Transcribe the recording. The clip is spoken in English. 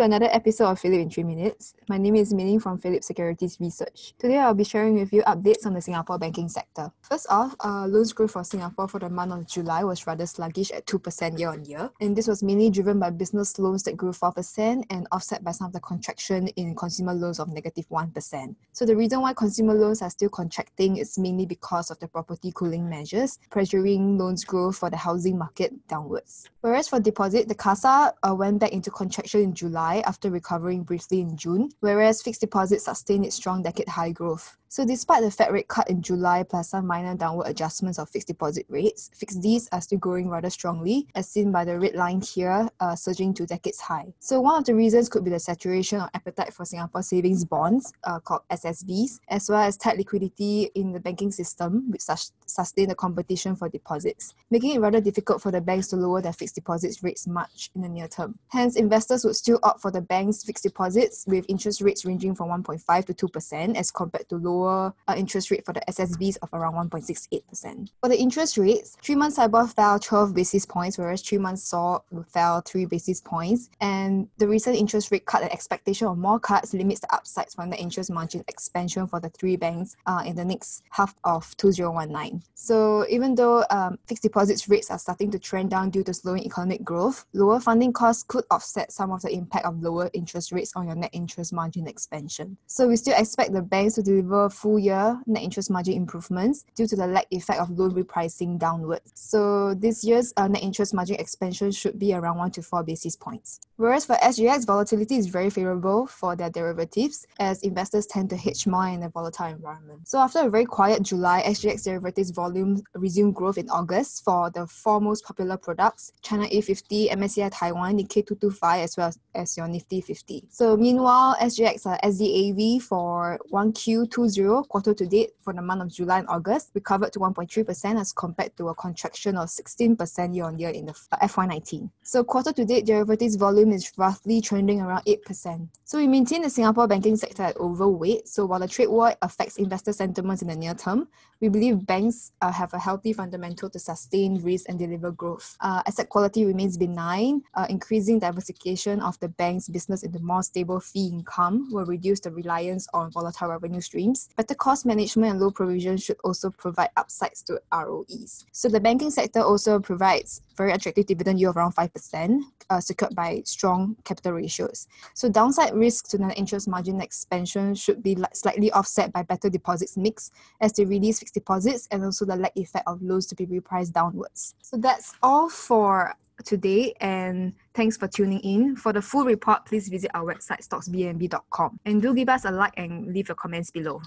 to another episode of Phillip in 3 Minutes. My name is Min from Phillip Securities Research. Today I'll be sharing with you updates on the Singapore banking sector. First off, uh, loans growth for Singapore for the month of July was rather sluggish at 2% year on year, and this was mainly driven by business loans that grew 4% and offset by some of the contraction in consumer loans of negative 1. So the reason why consumer loans are still contracting is mainly because of the property cooling measures, pressuring loans growth for the housing market downwards. Whereas for deposit, the CASA uh, went back into contraction in July after recovering briefly in June, whereas fixed deposits sustained its strong decade high growth. So despite the Fed rate cut in July plus some minor downward adjustments of fixed deposit rates, fixed Ds are still growing rather strongly, as seen by the red line here, uh, surging to decades high. So one of the reasons could be the saturation of appetite for Singapore savings bonds, uh, called SSBs, as well as tight liquidity in the banking system, which sus- sustain the competition for deposits, making it rather difficult for the banks to lower their fixed deposits rates much in the near term. Hence, investors would still opt for the bank's fixed deposits with interest rates ranging from 1.5 to 2% as compared to lower lower uh, interest rate for the SSBs of around 1.68%. For the interest rates, three months SIBOR fell 12 basis points, whereas three months SOR fell 3 basis points. And the recent interest rate cut and expectation of more cuts limits the upsides from the interest margin expansion for the three banks uh, in the next half of 2019. So even though um, fixed deposits rates are starting to trend down due to slowing economic growth, lower funding costs could offset some of the impact of lower interest rates on your net interest margin expansion. So we still expect the banks to deliver full year net interest margin improvements due to the lag effect of loan repricing downwards. So this year's uh, net interest margin expansion should be around 1 to 4 basis points. Whereas for SGX, volatility is very favorable for their derivatives as investors tend to hedge more in a volatile environment. So after a very quiet July, SGX derivatives volume resumed growth in August for the four most popular products, China A50, MSCI Taiwan, Nikkei 225, as well as, your Nifty 50. So meanwhile, SGX uh, SDAV for 1Q20 quarter to date for the month of July and August recovered to 1.3% as compared to a contraction of 16% year on year in the FY19. So quarter to date derivatives volume is roughly trending around 8%. So we maintain the Singapore banking sector at overweight. So while the trade war affects investor sentiments in the near term, we believe banks uh, have a healthy fundamental to sustain risk and deliver growth. Uh, asset quality remains benign. Uh, increasing diversification of the bank's business into more stable fee income will reduce the reliance on volatile revenue streams. Better cost management and low provision should also provide upsides to ROEs. So the banking sector also provides very attractive dividend yield of around 5%, uh, secured by strong capital ratios. So downside risk to net interest margin expansion should be slightly offset by better deposits mix as they release fixed deposits and also the lag effect of loans to be repriced downwards. So that's all for today and thanks for tuning in. For the full report, please visit our website stocksbnb.com and do give us a like and leave your comments below.